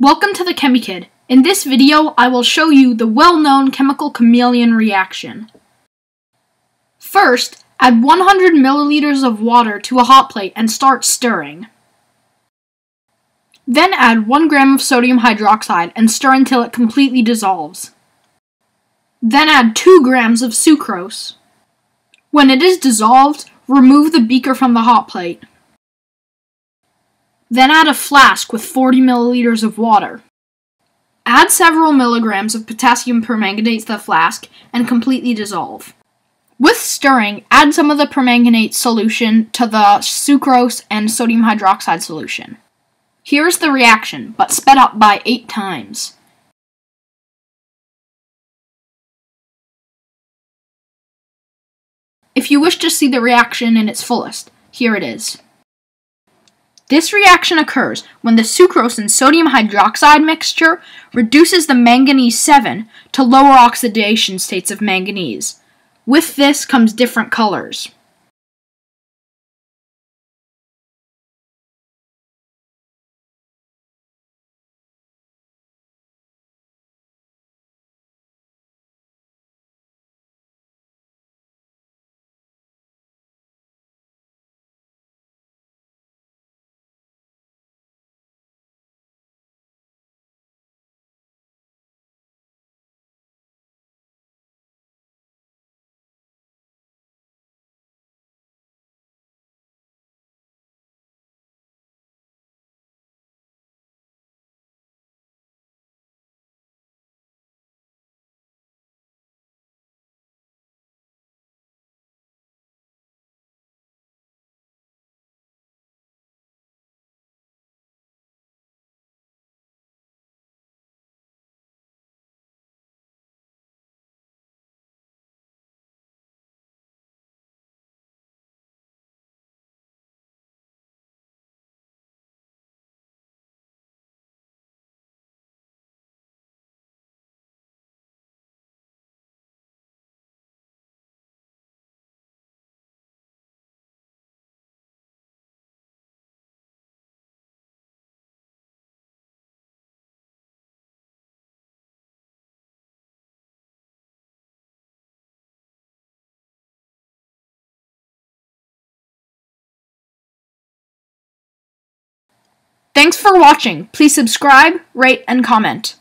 Welcome to the ChemiKid. In this video, I will show you the well-known chemical chameleon reaction. First, add 100 milliliters of water to a hot plate and start stirring. Then add 1 gram of sodium hydroxide and stir until it completely dissolves. Then add 2 grams of sucrose. When it is dissolved, remove the beaker from the hot plate. Then add a flask with 40 milliliters of water. Add several milligrams of potassium permanganate to the flask and completely dissolve. With stirring, add some of the permanganate solution to the sucrose and sodium hydroxide solution. Here is the reaction, but sped up by 8 times. If you wish to see the reaction in its fullest, here it is. This reaction occurs when the sucrose and sodium hydroxide mixture reduces the manganese 7 to lower oxidation states of manganese. With this comes different colors. Thanks for watching. Please subscribe, rate, and comment.